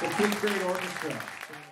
The fifth grade orchestra.